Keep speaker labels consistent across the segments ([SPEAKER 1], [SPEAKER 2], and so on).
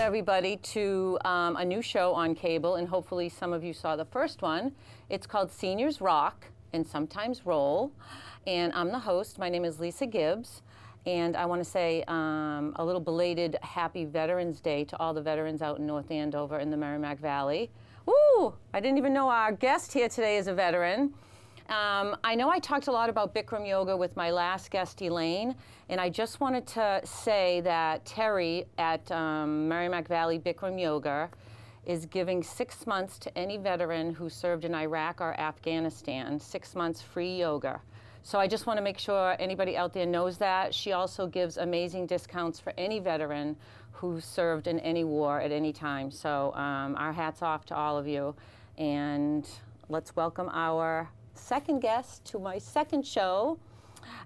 [SPEAKER 1] everybody to um, a new show on cable, and hopefully some of you saw the first one. It's called Seniors Rock and Sometimes Roll, and I'm the host. My name is Lysa Gibbs, and I want to say um, a little belated Happy Veterans Day to all the veterans out in North Andover in the Merrimack Valley. Woo! I didn't even know our guest here today is a veteran. Um, I know I talked a lot about Bikram yoga with my last guest, Elaine, and I just wanted to say that Terry at um, Merrimack Valley Bikram Yoga is giving six months to any veteran who served in Iraq or Afghanistan, six months free yoga. So I just want to make sure anybody out there knows that. She also gives amazing discounts for any veteran who served in any war at any time. So um, our hats off to all of you. And let's welcome our second guest to my second show,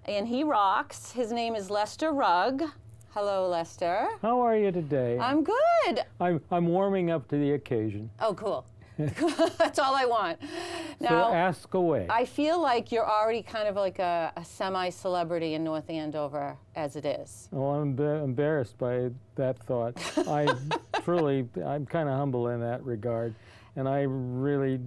[SPEAKER 1] and he rocks. His name is Lester Rugg. Hello, Lester.
[SPEAKER 2] How are you today?
[SPEAKER 1] I'm good.
[SPEAKER 2] I'm, I'm warming up to the occasion.
[SPEAKER 1] Oh, cool. That's all I want.
[SPEAKER 2] Now, so ask away.
[SPEAKER 1] I feel like you're already kind of like a, a semi-celebrity in North Andover as it is.
[SPEAKER 2] Well, I'm embarrassed by that thought. I truly, I'm kind of humble in that regard and I really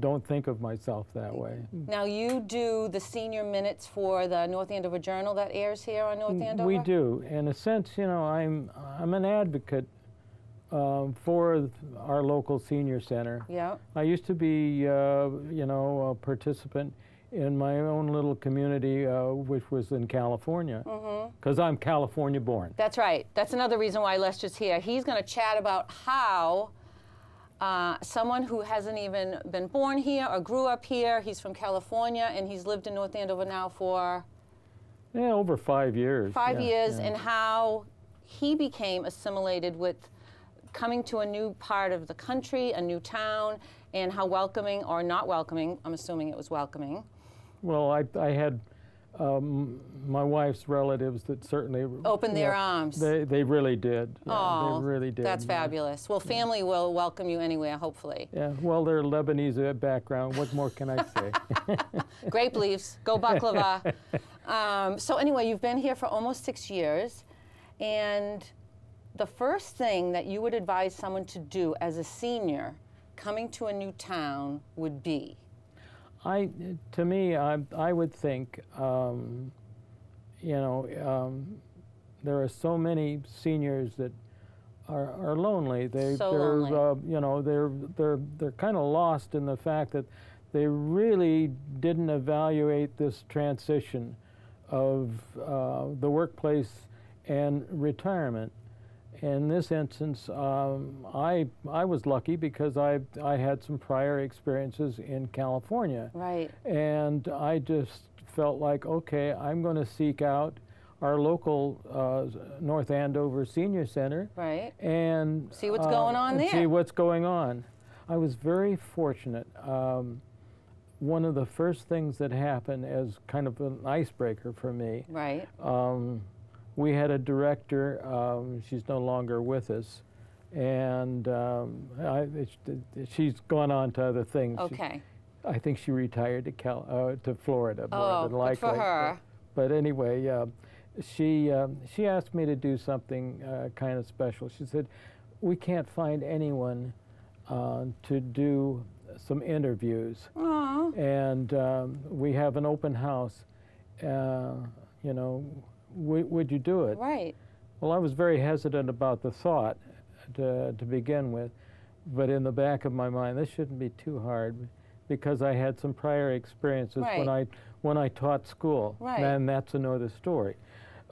[SPEAKER 2] don't think of myself that way.
[SPEAKER 1] Now you do the senior minutes for the North Andover Journal that airs here on North Andover?
[SPEAKER 2] We do. In a sense, you know, I'm, I'm an advocate um, for our local senior center.
[SPEAKER 1] Yeah.
[SPEAKER 2] I used to be, uh, you know, a participant in my own little community, uh, which was in California, because mm-hmm. I'm California born.
[SPEAKER 1] That's right. That's another reason why Lester's here. He's going to chat about how uh, someone who hasn't even been born here or grew up here. He's from California and he's lived in North Andover now for
[SPEAKER 2] yeah, over five years.
[SPEAKER 1] Five
[SPEAKER 2] yeah,
[SPEAKER 1] years,
[SPEAKER 2] yeah.
[SPEAKER 1] and how he became assimilated with coming to a new part of the country, a new town, and how welcoming or not welcoming. I'm assuming it was welcoming.
[SPEAKER 2] Well, I, I had um, my wife's relatives that certainly
[SPEAKER 1] opened their arms.
[SPEAKER 2] They they really did.
[SPEAKER 1] Yeah, oh,
[SPEAKER 2] they really did.
[SPEAKER 1] That's fabulous. Well, family yeah. will welcome you anywhere, hopefully.
[SPEAKER 2] Yeah. Well, they're Lebanese background. What more can I say?
[SPEAKER 1] Grape leaves. Go baklava. um, so anyway, you've been here for almost six years, and the first thing that you would advise someone to do as a senior coming to a new town would be
[SPEAKER 2] I, to me, I, I would think, um, you know, um, there are so many seniors that are, are lonely. They,
[SPEAKER 1] so
[SPEAKER 2] they're,
[SPEAKER 1] lonely.
[SPEAKER 2] Uh, you know, they're they're they're kind of lost in the fact that they really didn't evaluate this transition of uh, the workplace and retirement in this instance, um, I I was lucky because I I had some prior experiences in California.
[SPEAKER 1] Right.
[SPEAKER 2] And I just felt like, okay, I'm going to seek out our local uh, North Andover Senior Center.
[SPEAKER 1] Right.
[SPEAKER 2] And
[SPEAKER 1] see what's uh, going on there.
[SPEAKER 2] See what's going on. I was very fortunate. Um, one of the first things that happened as kind of an icebreaker for me.
[SPEAKER 1] Right.
[SPEAKER 2] Um, we had a director, um, she's no longer with us, and um, I, she's gone on to other things.
[SPEAKER 1] Okay.
[SPEAKER 2] She, I think she retired to Cal, uh, to Florida more
[SPEAKER 1] oh,
[SPEAKER 2] than likely.
[SPEAKER 1] for her.
[SPEAKER 2] But, but anyway, uh, she um, she asked me to do something uh, kind of special. She said, "We can't find anyone uh, to do some interviews,
[SPEAKER 1] Aww.
[SPEAKER 2] and um, we have an open house. Uh, you know." Would you do it?
[SPEAKER 1] Right.
[SPEAKER 2] Well, I was very hesitant about the thought to, to begin with, but in the back of my mind, this shouldn't be too hard because I had some prior experiences
[SPEAKER 1] right.
[SPEAKER 2] when I when I taught school.
[SPEAKER 1] Right.
[SPEAKER 2] And that's another story.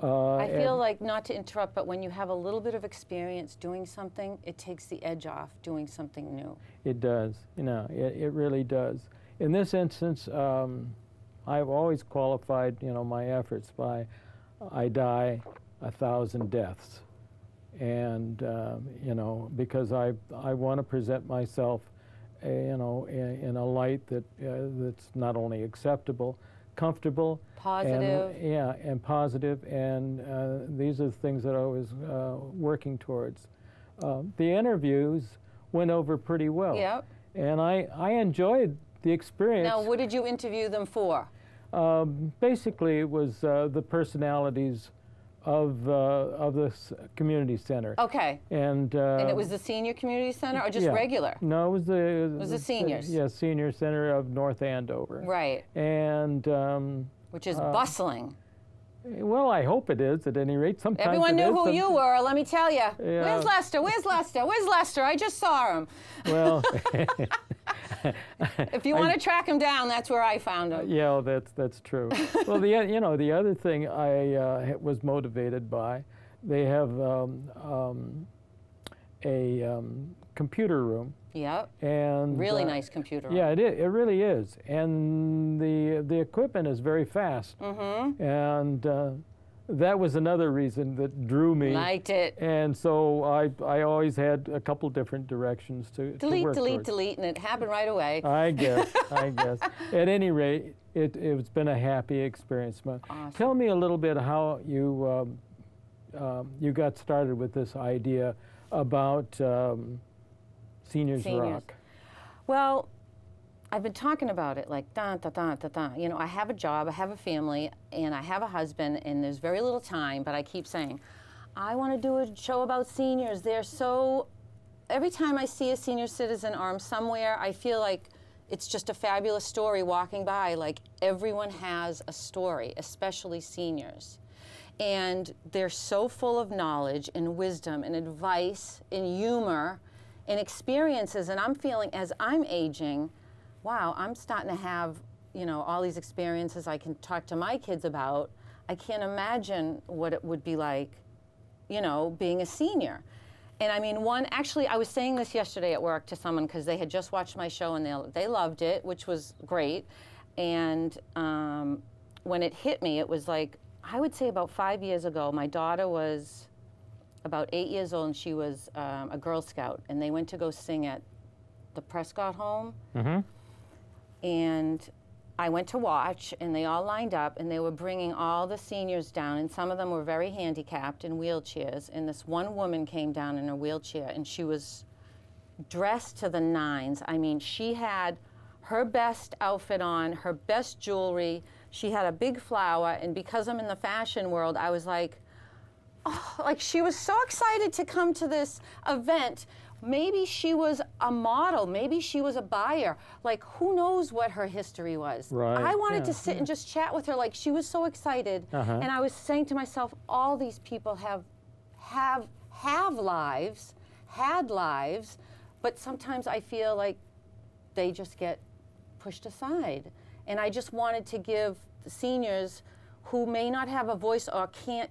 [SPEAKER 2] Uh,
[SPEAKER 1] I feel like, not to interrupt, but when you have a little bit of experience doing something, it takes the edge off doing something new.
[SPEAKER 2] It does. You know, it, it really does. In this instance, um, I've always qualified, you know, my efforts by I die a thousand deaths. And, uh, you know, because I, I want to present myself, uh, you know, in, in, a light that, uh, that's not only acceptable, comfortable.
[SPEAKER 1] Positive.
[SPEAKER 2] And, yeah, and positive. And uh, these are the things that I was uh, working towards. Uh, the interviews went over pretty well.
[SPEAKER 1] Yep.
[SPEAKER 2] And I, I enjoyed the experience.
[SPEAKER 1] Now, what did you interview them for?
[SPEAKER 2] Um, basically, it was uh, the personalities of uh, of the community center.
[SPEAKER 1] Okay.
[SPEAKER 2] And, uh,
[SPEAKER 1] And it was the senior community center or just
[SPEAKER 2] yeah.
[SPEAKER 1] regular?
[SPEAKER 2] No, it was the.
[SPEAKER 1] was the seniors.
[SPEAKER 2] Yeah, senior center of North Andover.
[SPEAKER 1] Right.
[SPEAKER 2] And um,
[SPEAKER 1] Which is
[SPEAKER 2] Uh,
[SPEAKER 1] bustling.
[SPEAKER 2] well, I hope it is at any rate. Sometimes
[SPEAKER 1] Everyone
[SPEAKER 2] it
[SPEAKER 1] knew who you were, let me tell you.
[SPEAKER 2] Yeah.
[SPEAKER 1] Where's Lester? Where's Lester? Where's Lester? I just saw him.
[SPEAKER 2] Well,
[SPEAKER 1] If you want to track him down, that's where I found him.
[SPEAKER 2] yeah, that's that's true. well, the you know the other thing I uh, was motivated by, they have um, um, a um, computer room
[SPEAKER 1] Yep.
[SPEAKER 2] and
[SPEAKER 1] Really
[SPEAKER 2] uh,
[SPEAKER 1] nice computer. room.
[SPEAKER 2] Yeah, it is. It really is, and the the equipment is very fast,
[SPEAKER 1] Mm-hmm.
[SPEAKER 2] and uh, that was another reason that drew me.
[SPEAKER 1] Liked it.
[SPEAKER 2] And so I I always had a couple different directions to to
[SPEAKER 1] Delete,
[SPEAKER 2] work
[SPEAKER 1] delete,
[SPEAKER 2] towards.
[SPEAKER 1] delete, and it happened right away.
[SPEAKER 2] I guess. I guess. At any rate, it it's been a happy experience.
[SPEAKER 1] Awesome.
[SPEAKER 2] Tell me a little bit how you um, um, you got started with this idea about um, seniors,
[SPEAKER 1] Seniors.
[SPEAKER 2] rock.
[SPEAKER 1] Well, I've been talking about it like da da da da da. You know, I have a job, I have a family, and I have a husband, and there's very little time. But I keep saying, I want to do a show about seniors. They're so. Every time I see a senior citizen or I'm somewhere, I feel like it's just a fabulous story walking by. Like everyone has a story, especially seniors. And they're so full of knowledge and wisdom and advice and humor and experiences. And I'm feeling as I'm aging, wow, I'm starting to have, you know, all these experiences I can talk to my kids about. I can't imagine what it would be like, you know, being a senior. And I mean, one, actually, I was saying this yesterday at work to someone because they had just watched my show and they, they loved it, which was great. And um, when it hit me, it was like, I would say about five years ago, my daughter was about eight years old and she was um, a Girl Scout. And they went to go sing at the Prescott home.
[SPEAKER 2] Mm-hmm.
[SPEAKER 1] And I went to watch, and they all lined up, and they were bringing all the seniors down, and some of them were very handicapped in wheelchairs. And this one woman came down in a wheelchair, and she was dressed to the nines. I mean, she had her best outfit on, her best jewelry. She had a big flower, and because I'm in the fashion world, I was like, oh, like she was so excited to come to this event. Maybe she was a model, maybe she was a buyer. Like, who knows what her history was?
[SPEAKER 2] Right,
[SPEAKER 1] I wanted to
[SPEAKER 2] yeah,
[SPEAKER 1] sit and just chat with her. Like, she was so excited.
[SPEAKER 2] Uh-huh.
[SPEAKER 1] And I was saying to myself, all these people have have have lives, had lives, but sometimes I feel like they just get pushed aside. And I just wanted to give the seniors who may not have a voice or can't,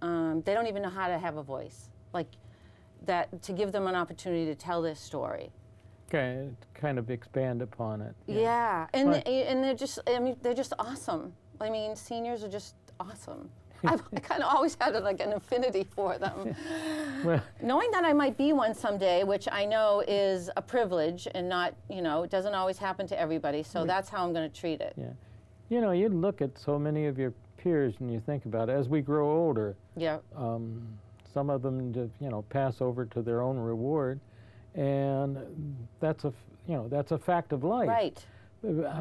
[SPEAKER 1] um, they don't even know how to have a voice, like that, to give them an opportunity to tell their story.
[SPEAKER 2] Okay, kind of expand upon it.
[SPEAKER 1] Yeah, and
[SPEAKER 2] Right.
[SPEAKER 1] they, and they're just, I mean, they're just awesome. I mean, seniors are just awesome. I've, I kind of always had like an affinity for them.
[SPEAKER 2] Well,
[SPEAKER 1] Knowing that I might be one someday, which I know is a privilege and not, you know, it doesn't always happen to everybody. So that's how I'm going to treat it.
[SPEAKER 2] yeah. You know, you look at so many of your peers and you think about it. As we grow older,
[SPEAKER 1] Yeah.
[SPEAKER 2] um, some of them just, you know pass over to their own reward, and that's a you know that's a fact of life.
[SPEAKER 1] Right.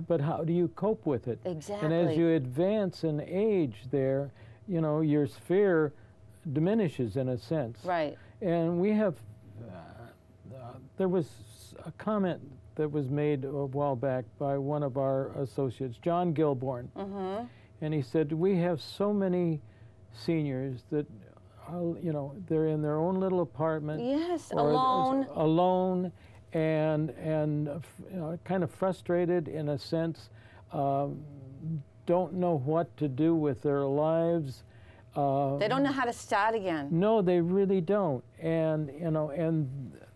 [SPEAKER 2] But how do you cope with it? Exactly. And as you advance in age, there, you know, your sphere diminishes in a sense.
[SPEAKER 1] Right.
[SPEAKER 2] And we have, uh, uh, there was a comment that was made a while back by one of our associates, John Gilborn,
[SPEAKER 1] Mm-hmm.
[SPEAKER 2] and he said, We have so many seniors that, you know, they're in their own little apartment.
[SPEAKER 1] Yes. Alone.
[SPEAKER 2] alone and and uh, you know, kind of frustrated in a sense um, don't know what to do with their lives uh,
[SPEAKER 1] They don't know how to start again.
[SPEAKER 2] no they really don't and you know and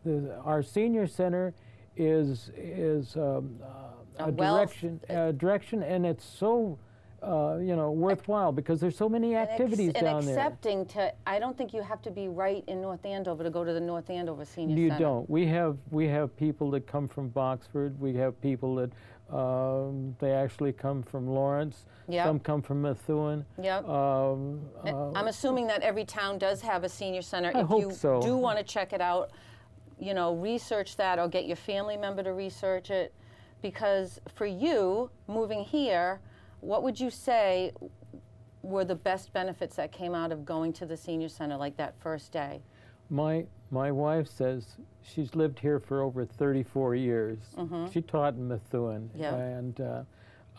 [SPEAKER 2] the, our senior center is is um, uh,
[SPEAKER 1] A
[SPEAKER 2] a,
[SPEAKER 1] wealth-
[SPEAKER 2] direction a direction and it's so uh, you know worthwhile because there's so many
[SPEAKER 1] And
[SPEAKER 2] activities
[SPEAKER 1] and
[SPEAKER 2] down there
[SPEAKER 1] accepting to, I don't think you have to be right in North Andover to go to the North Andover Senior
[SPEAKER 2] You
[SPEAKER 1] Center.
[SPEAKER 2] don't. We have we have people that come from Boxford. We have people that um, they actually come from Lawrence.
[SPEAKER 1] Yep.
[SPEAKER 2] Some come from Methuen.
[SPEAKER 1] Yep.
[SPEAKER 2] Um, uh,
[SPEAKER 1] I'm assuming that every town does have a senior center.
[SPEAKER 2] I
[SPEAKER 1] if
[SPEAKER 2] hope
[SPEAKER 1] you
[SPEAKER 2] so.
[SPEAKER 1] do want to check it out, you know, research that or get your family member to research it. Because for you, moving here, what would you say were the best benefits that came out of going to the senior center like that first day?
[SPEAKER 2] My my wife says she's lived here for over 34 years. She taught in Methuen.
[SPEAKER 1] Yeah.
[SPEAKER 2] and uh,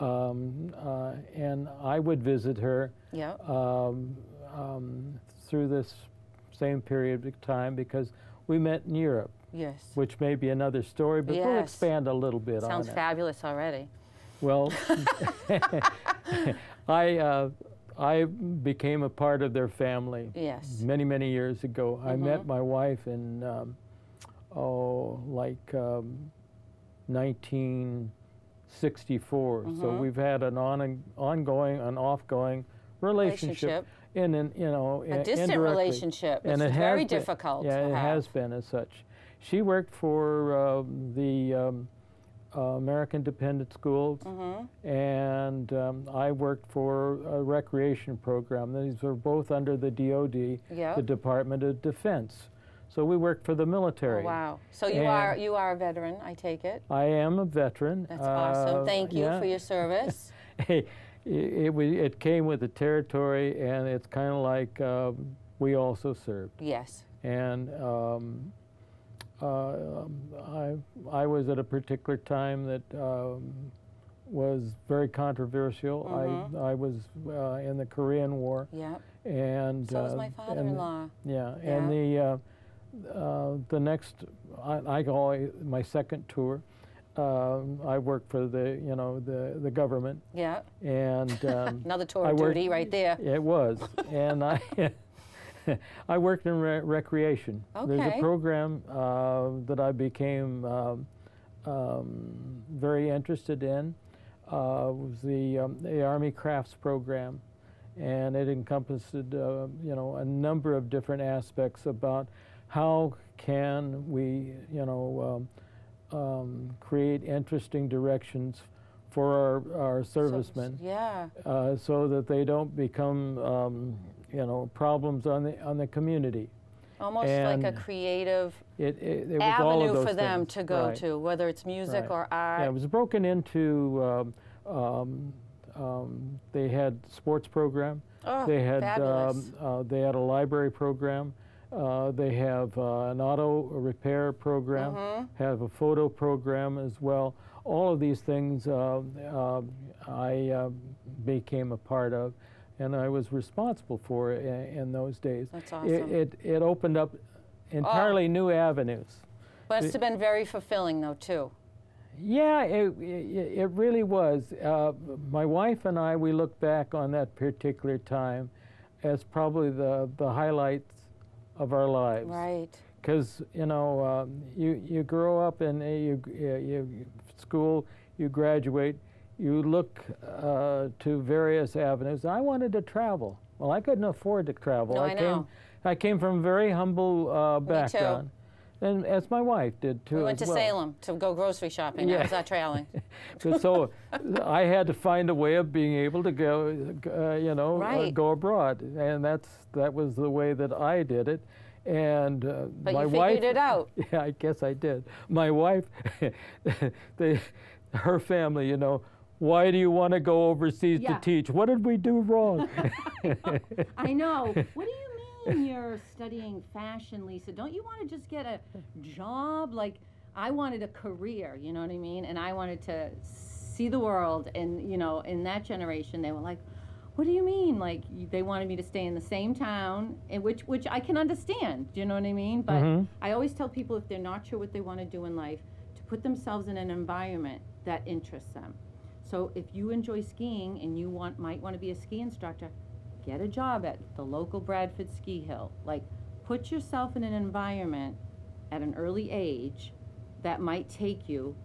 [SPEAKER 2] um, uh, and I would visit her
[SPEAKER 1] Yeah.
[SPEAKER 2] um, um, through this same period of time because we met in Europe,
[SPEAKER 1] yes.
[SPEAKER 2] which may be another story, but we'll expand a little bit
[SPEAKER 1] Sounds
[SPEAKER 2] on it.
[SPEAKER 1] Sounds fabulous already.
[SPEAKER 2] Well, I uh, I became a part of their family
[SPEAKER 1] Yes.
[SPEAKER 2] many many years ago. I met my wife in um, oh like um, 1964. So we've had an on ongoing, an offgoing relationship,
[SPEAKER 1] Relationship.
[SPEAKER 2] in an you know
[SPEAKER 1] A distant relationship,
[SPEAKER 2] and it
[SPEAKER 1] is
[SPEAKER 2] has
[SPEAKER 1] very
[SPEAKER 2] been-
[SPEAKER 1] difficult
[SPEAKER 2] Yeah, it has been as such. She worked for um, the um, uh, American Dependent Schools,
[SPEAKER 1] Mm-hmm.
[SPEAKER 2] and um, I worked for a recreation program. These were both under the DoD,
[SPEAKER 1] Yep.
[SPEAKER 2] the Department of Defense. So we worked for the military.
[SPEAKER 1] Oh, wow. So you
[SPEAKER 2] And-
[SPEAKER 1] are you are a veteran, I take it.
[SPEAKER 2] I am a veteran.
[SPEAKER 1] That's awesome.
[SPEAKER 2] Uh,
[SPEAKER 1] Thank you
[SPEAKER 2] yeah.
[SPEAKER 1] for your service.
[SPEAKER 2] Hey, it, it, it came with the territory, and it's kind of like um, we also served.
[SPEAKER 1] yes.
[SPEAKER 2] And um, uh, um, I, I was at a particular time that um, was very controversial.
[SPEAKER 1] Mm-hmm.
[SPEAKER 2] I, I was uh, in the Korean War,
[SPEAKER 1] Yep.
[SPEAKER 2] and
[SPEAKER 1] So was
[SPEAKER 2] uh,
[SPEAKER 1] my father-in-law.
[SPEAKER 2] yeah, and the uh, uh, the next, I, I call it my second tour. Um, I worked for the you know the the government,
[SPEAKER 1] Yeah.
[SPEAKER 2] and um,
[SPEAKER 1] Another tour
[SPEAKER 2] I
[SPEAKER 1] of
[SPEAKER 2] worked-
[SPEAKER 1] duty right there.
[SPEAKER 2] it was, and I I worked in re- recreation. There's a program uh, that I became um, um, very interested in. Uh, was the um, the Army Crafts program, and it encompassed uh, you know a number of different aspects about how can we you know um, um, create interesting directions for our, our servicemen
[SPEAKER 1] Yeah.
[SPEAKER 2] uh, so that they don't become, um, you know, problems on the on the community.
[SPEAKER 1] Almost like a creative
[SPEAKER 2] It, it, it was all of
[SPEAKER 1] avenue for them
[SPEAKER 2] things.
[SPEAKER 1] to go
[SPEAKER 2] Right,
[SPEAKER 1] to, whether it's music
[SPEAKER 2] right.
[SPEAKER 1] or art.
[SPEAKER 2] Yeah, it was broken into. Um, um, um, they had sports program.
[SPEAKER 1] oh,
[SPEAKER 2] they had um, uh, they had a library program. Uh, they have uh, an auto repair program.
[SPEAKER 1] Mm-hmm.
[SPEAKER 2] Have a photo program as well. All of these things uh, uh, I became a part of, and I was responsible for in, in those days.
[SPEAKER 1] That's
[SPEAKER 2] It,
[SPEAKER 1] awesome.
[SPEAKER 2] it, it opened up entirely new avenues.
[SPEAKER 1] Must have been very fulfilling, though, too.
[SPEAKER 2] Yeah, it, it, it really was. Uh, my wife and I, we look back on that particular time as probably the, the highlights of our lives.
[SPEAKER 1] Right.
[SPEAKER 2] Because, you know, um, you, you grow up in a, you, you, you school, you graduate, you look uh, to various avenues. I wanted to travel. Well, I couldn't afford to travel.
[SPEAKER 1] No, I
[SPEAKER 2] came,
[SPEAKER 1] know.
[SPEAKER 2] I came from a very humble uh, background. And as my wife did too.
[SPEAKER 1] We went to
[SPEAKER 2] well.
[SPEAKER 1] Salem to go grocery shopping. That
[SPEAKER 2] Yeah.
[SPEAKER 1] was our traveling.
[SPEAKER 2] So- I had to find a way of being able to go, uh, you know, uh,
[SPEAKER 1] Right.
[SPEAKER 2] go abroad, and that's that was the way that I did it. And uh,
[SPEAKER 1] But
[SPEAKER 2] my
[SPEAKER 1] you
[SPEAKER 2] wife,
[SPEAKER 1] figured it out.
[SPEAKER 2] Yeah, I guess I did. My wife, they, her family, you know. Why do you want to go overseas
[SPEAKER 3] Yeah.
[SPEAKER 2] to teach? What did we do wrong?
[SPEAKER 3] I know. What do you mean you're studying fashion, Lysa? Don't you want to just get a job? Like, I wanted a career, you know what I mean? And I wanted to see the world. And, you know, in that generation, they were like, what do you mean? Like, they wanted me to stay in the same town, in which, which I can understand, do you know what I mean? But
[SPEAKER 2] Mhm.
[SPEAKER 3] I always tell people if they're not sure what they want to do in life, to put themselves in an environment that interests them. So if you enjoy skiing and you want might want to be a ski instructor, get a job at the local Bradford Ski Hill. Like put yourself in an environment at an early age that might take you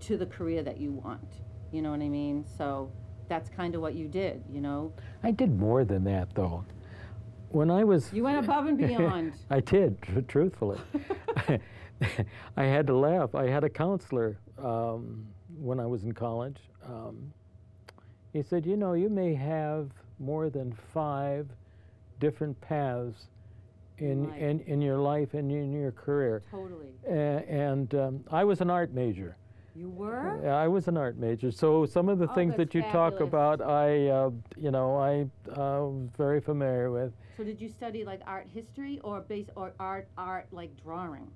[SPEAKER 3] to the career that you want. You know what I mean? So that's kind of what you did, you know.
[SPEAKER 2] I did more than that, though. When I was
[SPEAKER 3] You went above and beyond.
[SPEAKER 2] I did, tr- truthfully. I had to laugh. I had a counselor um, when I was in college. Um, he said, You know, you may have more than five different paths in, in, in your life and in your career.
[SPEAKER 3] totally.
[SPEAKER 2] And um, I was an art major.
[SPEAKER 3] You were?
[SPEAKER 2] I was an art major, so some of the
[SPEAKER 3] Oh,
[SPEAKER 2] things that you talk about, I, uh, you know, I uh, was very familiar with.
[SPEAKER 3] So did you study like art history or base or art art like drawing?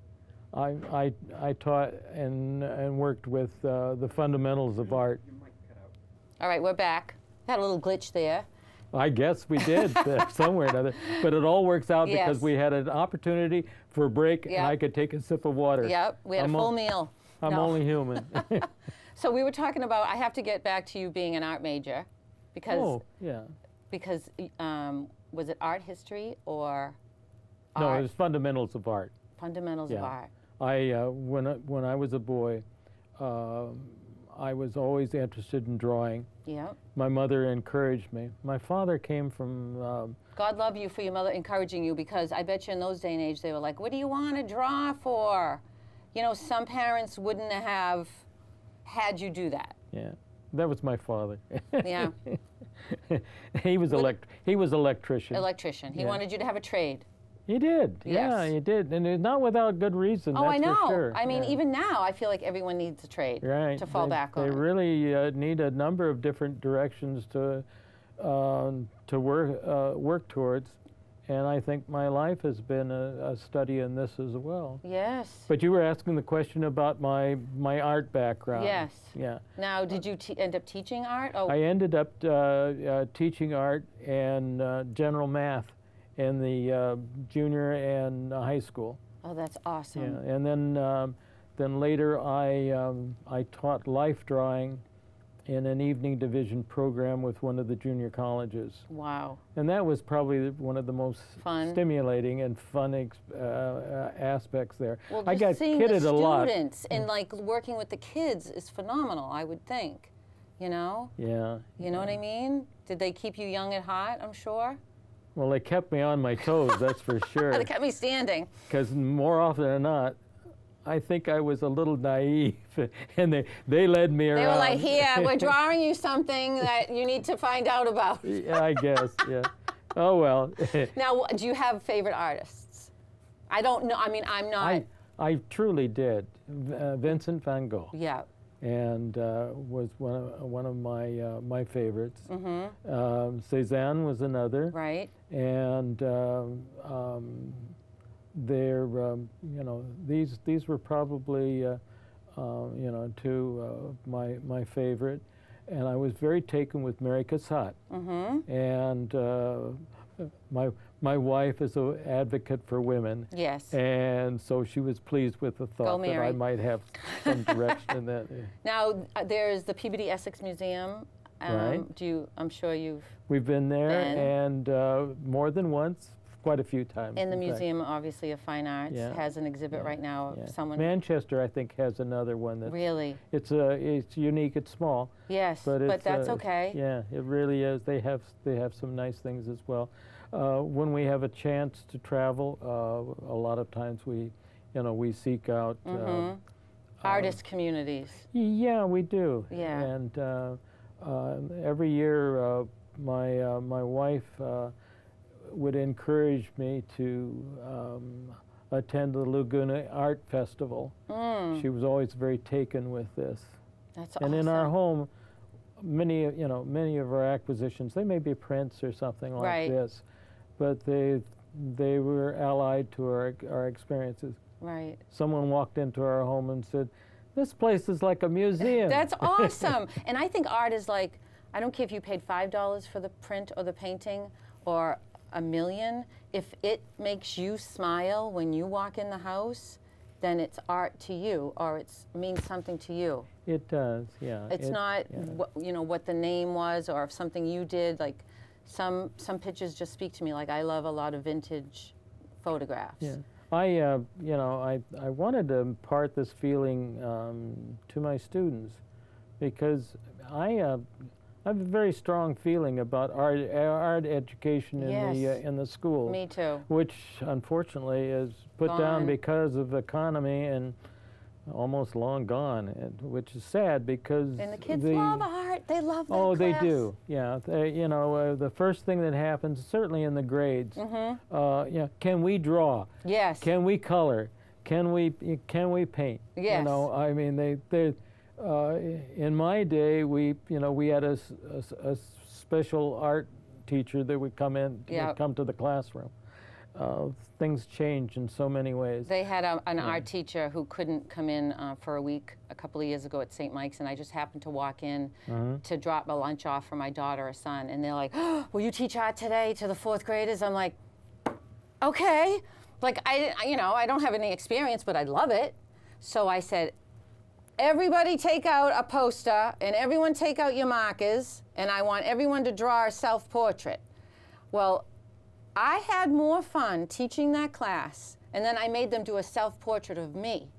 [SPEAKER 2] I, I, I taught and, and worked with uh, the fundamentals of art.
[SPEAKER 1] All right, we're back. Had a little glitch there.
[SPEAKER 2] I guess we did uh, somewhere or another, but it all works out because we had an opportunity for a break, and I could take a sip of water.
[SPEAKER 1] Yep, we had
[SPEAKER 2] I'm
[SPEAKER 1] a full
[SPEAKER 2] o-
[SPEAKER 1] meal.
[SPEAKER 2] I'm
[SPEAKER 1] No.
[SPEAKER 2] only human.
[SPEAKER 1] So we were talking about. I have to get back to you being an art major, because
[SPEAKER 2] oh, yeah.
[SPEAKER 1] because um, was it art history or
[SPEAKER 2] No,
[SPEAKER 1] art
[SPEAKER 2] it was fundamentals of art.
[SPEAKER 1] fundamentals of art?
[SPEAKER 2] I uh, when I, when I was a boy, uh, I was always interested in drawing.
[SPEAKER 1] Yep.
[SPEAKER 2] My mother encouraged me. My father came from um,
[SPEAKER 1] God love you for your mother encouraging you because I bet you in those day and age they were like, "What do you want to draw for?" You know, some parents wouldn't have had you do that.
[SPEAKER 2] yeah. That was my father.
[SPEAKER 1] Yeah.
[SPEAKER 2] he was elect. He was electrician.
[SPEAKER 1] Electrician. He
[SPEAKER 2] Yeah.
[SPEAKER 1] wanted you to have a trade.
[SPEAKER 2] He did. Yeah, he did, and it's not without good reason.
[SPEAKER 1] Oh,
[SPEAKER 2] that's
[SPEAKER 1] I know.
[SPEAKER 2] For sure.
[SPEAKER 1] I mean,
[SPEAKER 2] yeah.
[SPEAKER 1] even now, I feel like everyone needs a trade
[SPEAKER 2] right.
[SPEAKER 1] to fall
[SPEAKER 2] they,
[SPEAKER 1] back
[SPEAKER 2] They
[SPEAKER 1] on.
[SPEAKER 2] They really uh, need a number of different directions to um, to work uh, work towards, and I think my life has been a, a study in this as well.
[SPEAKER 1] yes.
[SPEAKER 2] But you were asking the question about my my art background.
[SPEAKER 1] Yes.
[SPEAKER 2] Yeah.
[SPEAKER 1] Now, did you end up teaching art? Oh,
[SPEAKER 2] I ended up uh, uh, teaching art and uh, general math in the uh, junior and uh, high school.
[SPEAKER 1] oh, that's awesome.
[SPEAKER 2] Yeah. And then um, then later I um, I taught life drawing in an evening division program with one of the junior colleges.
[SPEAKER 1] Wow.
[SPEAKER 2] And that was probably one of the most
[SPEAKER 1] Fun.
[SPEAKER 2] stimulating and fun uh, uh, aspects there.
[SPEAKER 1] Well,
[SPEAKER 2] I got
[SPEAKER 1] seeing
[SPEAKER 2] kidded
[SPEAKER 1] the
[SPEAKER 2] a lot.
[SPEAKER 1] students and like working with the kids is phenomenal. I would think. You know.
[SPEAKER 2] Yeah.
[SPEAKER 1] You know what I mean? Did they keep you young at heart? I'm sure.
[SPEAKER 2] Well, they kept me on my toes, that's for sure.
[SPEAKER 1] They kept me standing.
[SPEAKER 2] Because more often than not, I think I was a little naive, and they, they led me around.
[SPEAKER 1] They were like, "Here, we're drawing you something that you need to find out about."
[SPEAKER 2] yeah, I guess, yeah. Oh well.
[SPEAKER 1] Now, do you have favorite artists? I don't know. I mean, I'm not.
[SPEAKER 2] I, I truly did. Uh, Vincent van Gogh,
[SPEAKER 1] yeah.
[SPEAKER 2] And uh, was one of, one of my uh, my favorites.
[SPEAKER 1] Mm-hmm.
[SPEAKER 2] Um, Cézanne was another,
[SPEAKER 1] Right.
[SPEAKER 2] and um, um, they're um, you know these these were probably uh, uh, you know two uh, my my favorite, and I was very taken with Mary Cassatt.
[SPEAKER 1] Mm-hmm.
[SPEAKER 2] and uh, my my wife is an advocate for women,
[SPEAKER 1] Yes.
[SPEAKER 2] and so she was pleased with the thought that I might have some direction in that.
[SPEAKER 1] Now, uh, there's the Peabody Essex Museum. Um,
[SPEAKER 2] Right.
[SPEAKER 1] Do you? I'm sure you've.
[SPEAKER 2] We've been there
[SPEAKER 1] Been.
[SPEAKER 2] and uh, more than once, quite a few times.
[SPEAKER 1] In the
[SPEAKER 2] in fact.
[SPEAKER 1] Museum, obviously, of Fine Arts
[SPEAKER 2] Yeah.
[SPEAKER 1] has an exhibit right now. of
[SPEAKER 2] Yeah.
[SPEAKER 1] Someone.
[SPEAKER 2] Manchester, I think, has another one that
[SPEAKER 1] Really?
[SPEAKER 2] it's uh, it's unique. It's small,
[SPEAKER 1] Yes.
[SPEAKER 2] but it's
[SPEAKER 1] that's
[SPEAKER 2] uh,
[SPEAKER 1] okay.
[SPEAKER 2] Yeah, it really is. They have they have some nice things as well. Uh, when we have a chance to travel, uh, a lot of times we, you know, we seek out.
[SPEAKER 1] Mhm.
[SPEAKER 2] um,
[SPEAKER 1] Artist communities.
[SPEAKER 2] Yeah, we do.
[SPEAKER 1] Yeah.
[SPEAKER 2] And uh, uh, every year, uh, my uh, my wife uh, would encourage me to um, attend the Laguna Art Festival.
[SPEAKER 1] Mm,
[SPEAKER 2] She was always very taken with this.
[SPEAKER 1] that's
[SPEAKER 2] And
[SPEAKER 1] awesome.
[SPEAKER 2] in our home, many you know many of our acquisitions they may be prints or something like
[SPEAKER 1] Right.
[SPEAKER 2] this, but they they were allied to our our experiences.
[SPEAKER 1] Right.
[SPEAKER 2] Someone walked into our home and said, "This place is like a museum."
[SPEAKER 1] That's awesome. and I think art is like, I don't care if you paid $5 for the print or the painting or a million. If it makes you smile when you walk in the house, then it's art to you or it means something to you.
[SPEAKER 2] It does, yeah.
[SPEAKER 1] It's
[SPEAKER 2] It-
[SPEAKER 1] not,
[SPEAKER 2] yeah.
[SPEAKER 1] you know, what the name was or if something you did. Like some, some pictures just speak to me. Like I love a lot of vintage photographs.
[SPEAKER 2] Yeah. I, uh, you know, I, I wanted to impart this feeling um, to my students because I, uh, I have a very strong feeling about art, art education in the
[SPEAKER 1] Yes.
[SPEAKER 2] uh, in the schools,
[SPEAKER 1] Me too.
[SPEAKER 2] which unfortunately is put down because of economy and almost long gone, which is sad because
[SPEAKER 1] And the kids
[SPEAKER 2] the,
[SPEAKER 1] love art. They love
[SPEAKER 2] Oh, they do. Yeah, they, you know, uh, the first thing that happens, certainly in the grades,
[SPEAKER 1] Mm-hmm.
[SPEAKER 2] uh, yeah, can we draw?
[SPEAKER 1] Yes.
[SPEAKER 2] Can we color? Can we can we paint?
[SPEAKER 1] Yes.
[SPEAKER 2] You know, I mean, they they uh, in my day, we you know we had a a special art teacher that would come in, would come to the classroom. Uh, things change in so many ways.
[SPEAKER 1] They had a, an art teacher who couldn't come in uh, for a week a couple of years ago at St. Mike's, and I just happened to walk in to drop a lunch off for my daughter or son, and they're like, "Will you teach art today to the fourth graders?" I'm like, "Okay." Like I, I- you know, I don't have any experience, but I love it. So I said, everybody take out a poster and everyone take out your markers and I want everyone to draw a self-portrait. Well, I had more fun teaching that class and then I made them do a self-portrait of me.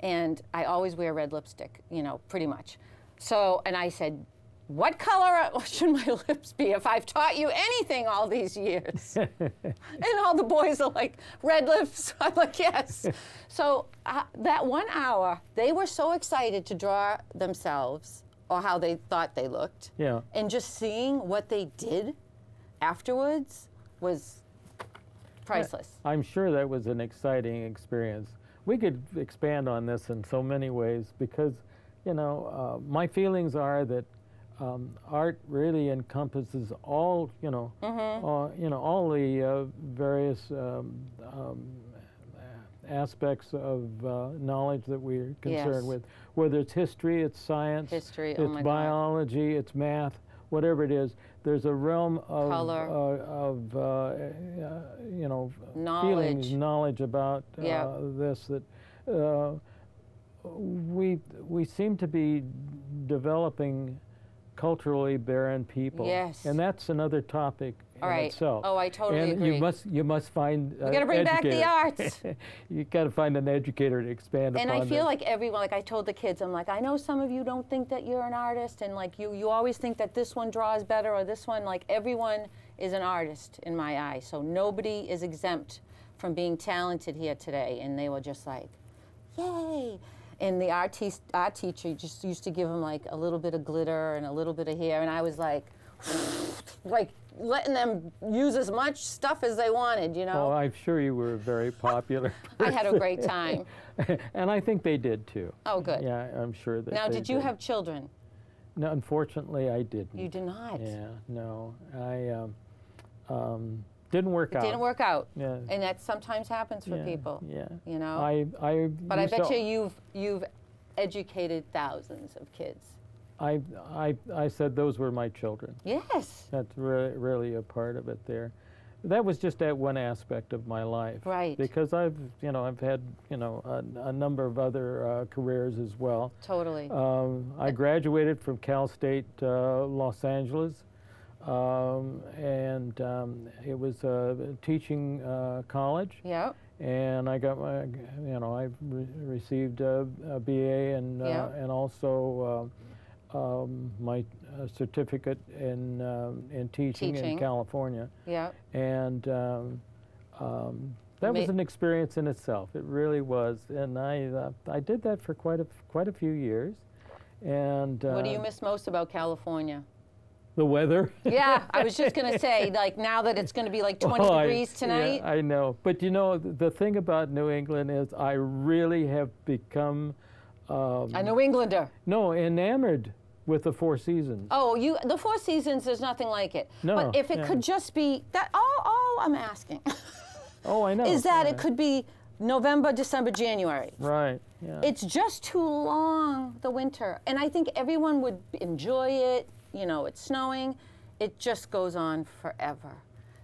[SPEAKER 1] And I always wear red lipstick, you know, pretty much. So, and I said, what color should my lips be if I've taught you anything all these years? and all the boys are like, red lips. I'm like, yes. so uh, that one hour, they were so excited to draw themselves or how they thought they looked.
[SPEAKER 2] Yeah.
[SPEAKER 1] And just seeing what they did afterwards was priceless.
[SPEAKER 2] I'm sure that was an exciting experience. We could expand on this in so many ways because, you know, uh, my feelings are that um, art really encompasses all, you know, uh, you know, all the uh, various um, um, aspects of uh, knowledge that we're concerned
[SPEAKER 1] Yes.
[SPEAKER 2] with, whether it's history, it's science,
[SPEAKER 1] History,
[SPEAKER 2] it's
[SPEAKER 1] oh my God.
[SPEAKER 2] biology, it's math, whatever it is. There's a realm of
[SPEAKER 1] Color.
[SPEAKER 2] uh, of uh, uh, you know
[SPEAKER 1] Knowledge.
[SPEAKER 2] feelings, knowledge about uh, this that uh, we we seem to be developing culturally barren people.
[SPEAKER 1] Yes.
[SPEAKER 2] and that's another topic
[SPEAKER 1] All right.
[SPEAKER 2] itself.
[SPEAKER 1] Oh, I totally
[SPEAKER 2] and
[SPEAKER 1] agree.
[SPEAKER 2] you must you must find.
[SPEAKER 1] We gotta bring back the arts.
[SPEAKER 2] you got to find an educator to expand
[SPEAKER 1] and I feel
[SPEAKER 2] this.
[SPEAKER 1] like everyone, like I told the kids, I'm like, I know some of you don't think that you're an artist, and like you, you always think that this one draws better or this one. Like everyone is an artist in my eye, so nobody is exempt from being talented here today. And they were just like, yay! And the art, te- art teacher just used to give them like a little bit of glitter and a little bit of hair, and I was like, like letting them use as much stuff as they wanted, you know.
[SPEAKER 2] Oh, I'm sure you were very popular.
[SPEAKER 1] I had a great time.
[SPEAKER 2] and I think they did too.
[SPEAKER 1] Oh, good.
[SPEAKER 2] Yeah, I'm sure that.
[SPEAKER 1] Now, did you have children?
[SPEAKER 2] No, unfortunately, I didn't.
[SPEAKER 1] You did not.
[SPEAKER 2] Yeah, no, I um, um, didn't work out.
[SPEAKER 1] Didn't work out.
[SPEAKER 2] Yeah.
[SPEAKER 1] And that sometimes happens for
[SPEAKER 2] yeah,
[SPEAKER 1] people.
[SPEAKER 2] Yeah.
[SPEAKER 1] You know?
[SPEAKER 2] I, I.
[SPEAKER 1] but I bet you you've you've educated thousands of kids.
[SPEAKER 2] I, I, I said those were my children.
[SPEAKER 1] Yes.
[SPEAKER 2] That's really, really a part of it there. That was just that one aspect of my life.
[SPEAKER 1] Right.
[SPEAKER 2] Because I've, you know, I've had, you know, a, a number of other uh, careers as well.
[SPEAKER 1] Totally.
[SPEAKER 2] Um, I graduated from Cal State uh, Los Angeles, um, and um, it was a teaching uh, college.
[SPEAKER 1] yeah.
[SPEAKER 2] And I got my, you know, I re- received a, a BA and uh, and also uh, um, my uh, certificate in um, in teaching,
[SPEAKER 1] Teaching.
[SPEAKER 2] in California,
[SPEAKER 1] Yeah.
[SPEAKER 2] and um, um, that was an experience in itself. It really was, and I uh, I did that for quite a quite a few years, and
[SPEAKER 1] what do you
[SPEAKER 2] uh,
[SPEAKER 1] miss most about California?
[SPEAKER 2] the weather.
[SPEAKER 1] yeah, I was just gonna say, like now that it's gonna be like 20
[SPEAKER 2] Oh, I-
[SPEAKER 1] degrees tonight.
[SPEAKER 2] Yeah, I know. But you know, th- the thing about New England is I really have become, um,
[SPEAKER 1] a New Englander.
[SPEAKER 2] no, enamored with the Four Seasons.
[SPEAKER 1] Oh, you the Four Seasons. There's nothing like it.
[SPEAKER 2] No,
[SPEAKER 1] But if it
[SPEAKER 2] yeah.
[SPEAKER 1] could just be that, all, all I'm asking
[SPEAKER 2] Oh, I know.
[SPEAKER 1] is that
[SPEAKER 2] yeah.
[SPEAKER 1] it could be November, December, January.
[SPEAKER 2] Right. Yeah.
[SPEAKER 1] It's just too long, the winter. And I think everyone would enjoy it. You know, it's snowing. It just goes on forever.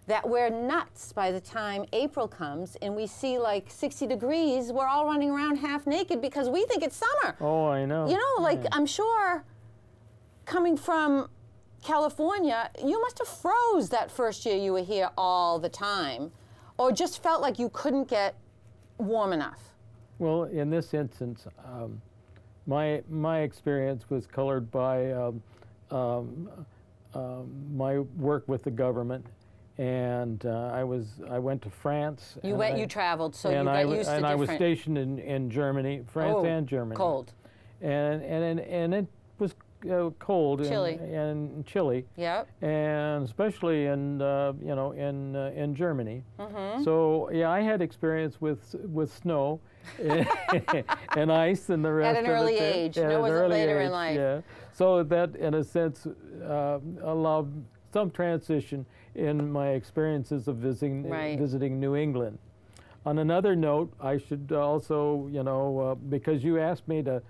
[SPEAKER 1] That we're nuts by the time April comes and we see like 60 degrees. We're all running around half naked because we think it's summer.
[SPEAKER 2] oh, I know.
[SPEAKER 1] You know, like I'm sure coming from California, you must have froze that first year you were here all the time or just felt like you couldn't get warm enough.
[SPEAKER 2] Well, in this instance, um, my my experience was colored by um, um, um, my work with the government, and uh, I was I went to France.
[SPEAKER 1] You went,
[SPEAKER 2] I-
[SPEAKER 1] you traveled, so you got
[SPEAKER 2] I,
[SPEAKER 1] used to
[SPEAKER 2] and I was stationed in, in Germany, France
[SPEAKER 1] Oh,
[SPEAKER 2] and Germany.
[SPEAKER 1] Cold.
[SPEAKER 2] And and and it was uh, cold
[SPEAKER 1] Chilly.
[SPEAKER 2] and, and chilly,
[SPEAKER 1] Yep.
[SPEAKER 2] and especially in uh, you know in uh, in Germany.
[SPEAKER 1] Mm-hmm.
[SPEAKER 2] So yeah, I had experience with with snow, and ice and the rest
[SPEAKER 1] At
[SPEAKER 2] an it
[SPEAKER 1] early age.
[SPEAKER 2] At
[SPEAKER 1] No, it wasn't
[SPEAKER 2] early
[SPEAKER 1] later in life.
[SPEAKER 2] Yeah. So that, in a sense, uh, allowed some transition in my experiences of visiting
[SPEAKER 1] Right.
[SPEAKER 2] visiting New England. On another note, I should also, you know, uh, because you asked me to